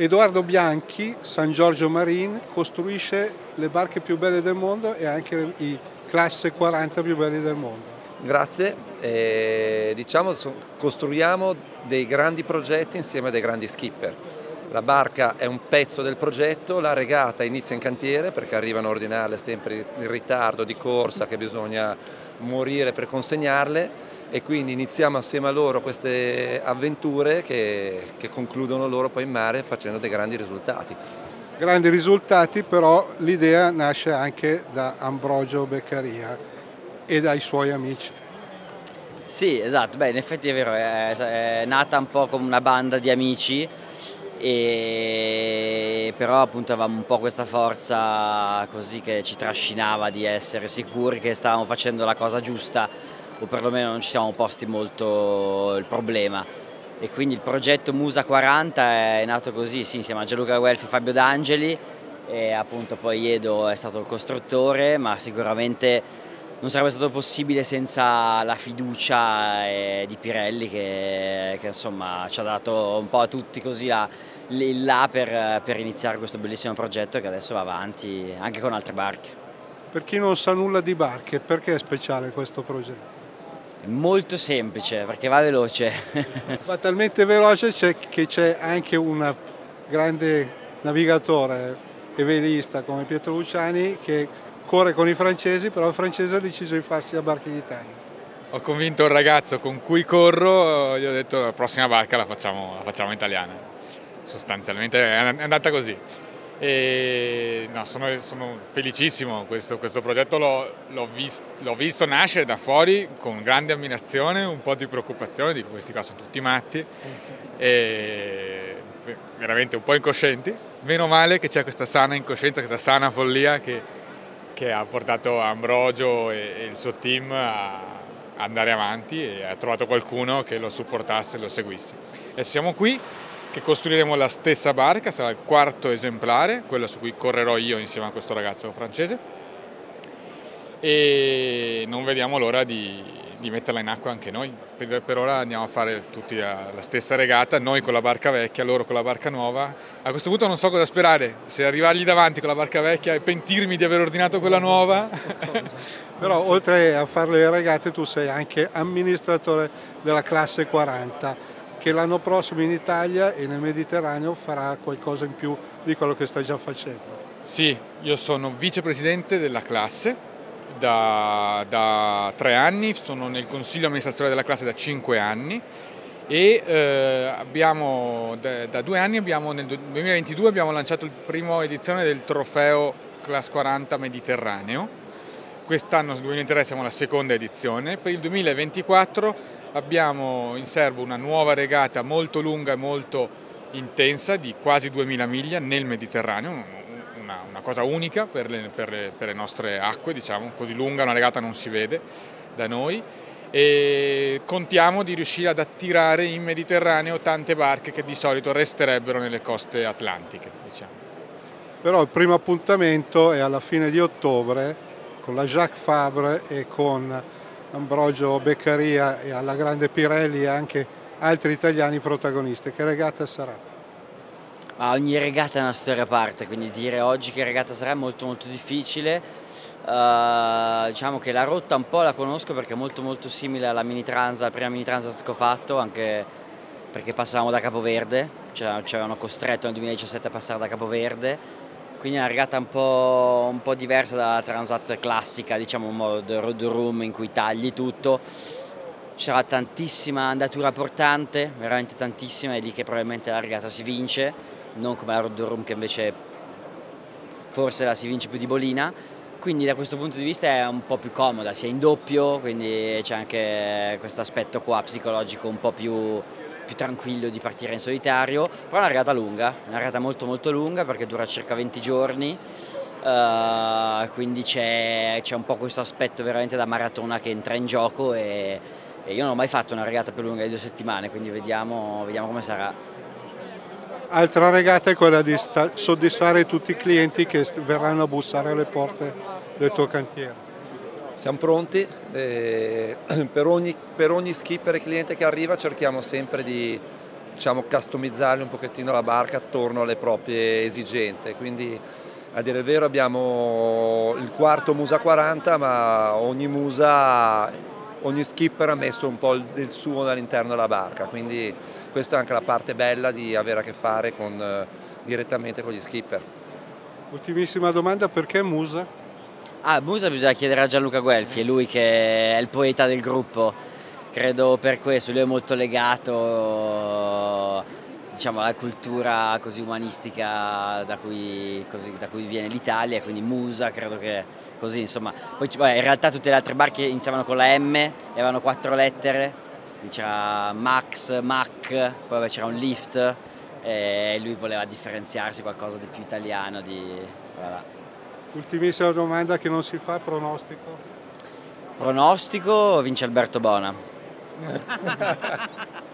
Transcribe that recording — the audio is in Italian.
Edoardo Bianchi, San Giorgio Marine, costruisce le barche più belle del mondo e anche i classe 40 più belli del mondo. Grazie, eh, diciamo costruiamo dei grandi progetti insieme a dei grandi skipper. La barca è un pezzo del progetto, la regata inizia in cantiere perché arrivano a ordinarle sempre in ritardo di corsa che bisogna morire per consegnarle e quindi iniziamo assieme a loro queste avventure che, che concludono loro poi in mare facendo dei grandi risultati. Grandi risultati però l'idea nasce anche da Ambrogio Beccaria e dai suoi amici. Sì, esatto, beh in effetti è vero, è, è nata un po' come una banda di amici e però appunto avevamo un po' questa forza così che ci trascinava di essere sicuri che stavamo facendo la cosa giusta o perlomeno non ci siamo posti molto il problema. E quindi il progetto Musa 40 è nato così, sì, insieme a Gianluca Guelfi e Fabio D'Angeli. E appunto poi Edo è stato il costruttore ma sicuramente non sarebbe stato possibile senza la fiducia eh, di Pirelli che, che insomma, ci ha dato un po' a tutti così la, il là per, per iniziare questo bellissimo progetto che adesso va avanti anche con altre barche. Per chi non sa nulla di barche, perché è speciale questo progetto? È molto semplice perché va veloce. va talmente veloce che c'è anche un grande navigatore e velista come Pietro Luciani che corre con i francesi, però il francese ha deciso di farsi la barca in Italia. Ho convinto il ragazzo con cui corro, gli ho detto la prossima barca la facciamo, la facciamo italiana. Sostanzialmente è andata così. E, no, sono, sono, felicissimo, questo, questo progetto l'ho vis, visto nascere da fuori con grande ammirazione, un po' di preoccupazione, dico questi qua sono tutti matti, e veramente un po' incoscienti. Meno male che c'è questa sana incoscienza, questa sana follia che, che ha portato Ambrogio e, il suo team a andare avanti e ha trovato qualcuno che lo supportasse e lo seguisse. E siamo qui che costruiremo la stessa barca, sarà il quarto esemplare, quello su cui correrò io insieme a questo ragazzo francese e non vediamo l'ora di, di metterla in acqua anche noi. Per, per, ora andiamo a fare tutti la, la, stessa regata, noi con la barca vecchia, loro con la barca nuova. A questo punto non so cosa sperare, se arrivargli davanti con la barca vecchia e pentirmi di aver ordinato quella nuova. Però oltre a fare le regate tu sei anche amministratore della classe 40 che l'anno prossimo in Italia e nel Mediterraneo farà qualcosa in più di quello che sta già facendo. Sì, io sono vicepresidente della classe da, da tre anni, sono nel consiglio amministrazione della classe da cinque anni e eh, abbiamo, da, da, due anni, abbiamo, nel 2022 abbiamo lanciato la prima edizione del trofeo Class 40 Mediterraneo. Quest'anno, nel 2023, siamo alla seconda edizione. Per il 2024 abbiamo in serbo una nuova regata molto lunga e molto intensa di quasi 2000 miglia nel Mediterraneo, una, una cosa unica per le, per, le, per le, nostre acque, diciamo, così lunga una regata non si vede da noi e contiamo di riuscire ad attirare in Mediterraneo tante barche che di solito resterebbero nelle coste atlantiche. Diciamo. Però il primo appuntamento è alla fine di ottobre con la Jacques Fabre e con Ambrogio Beccaria e alla grande Pirelli e anche altri italiani protagonisti. Che regata sarà? Ma ogni regata è una storia a parte, quindi dire oggi che regata sarà è molto molto difficile. Uh, diciamo che la rotta un po' la conosco perché è molto molto simile alla mini transat, la prima mini transat che ho fatto, anche perché passavamo da Capoverde, cioè, ci avevano costretto nel 2017 a passare da Capoverde, quindi è una regata un po', un po diversa dalla transat classica, diciamo un modo road room in cui tagli tutto. Sarà tantissima andatura portante, veramente tantissima, è lì che probabilmente la regata si vince, non come la Road Room che invece forse la si vince più di bolina, quindi da questo punto di vista è un po' più comoda, sia in doppio, quindi c'è anche questo aspetto qua psicologico un po' più, più tranquillo di partire in solitario, però è una regata lunga, una regata molto molto lunga perché dura circa 20 giorni, uh, quindi c'è, un po' questo aspetto veramente da maratona che entra in gioco e, e, io non ho mai fatto una regata più lunga di due settimane, quindi vediamo, vediamo come sarà. Altra regata è quella di soddisfare tutti i clienti che verranno a bussare alle porte del tuo cantiere. Siamo pronti, eh, per, ogni, per, ogni, skipper e cliente che arriva cerchiamo sempre di diciamo, customizzare un pochettino la barca attorno alle proprie esigenze. Quindi a dire il vero abbiamo il quarto Musa 40 ma ogni musa, ogni skipper ha messo un po' del suo all'interno della barca, quindi questa è anche la parte bella di avere a che fare con, eh, direttamente con gli skipper. Ultimissima domanda, perché Musa? Ah, Musa bisogna chiedere a Gianluca Guelfi, è lui che è il poeta del gruppo, credo per questo, lui è molto legato diciamo, alla cultura così umanistica da cui, così, da cui viene l'Italia, quindi Musa, credo che così insomma. Poi beh, in realtà tutte le altre barche iniziavano con la M, avevano quattro lettere, c'era Max, Mac, poi c'era un lift e lui voleva differenziarsi qualcosa di più italiano. Di, voilà. Ultimissima domanda che non si fa, pronostico? Pronostico vince Alberto Bona.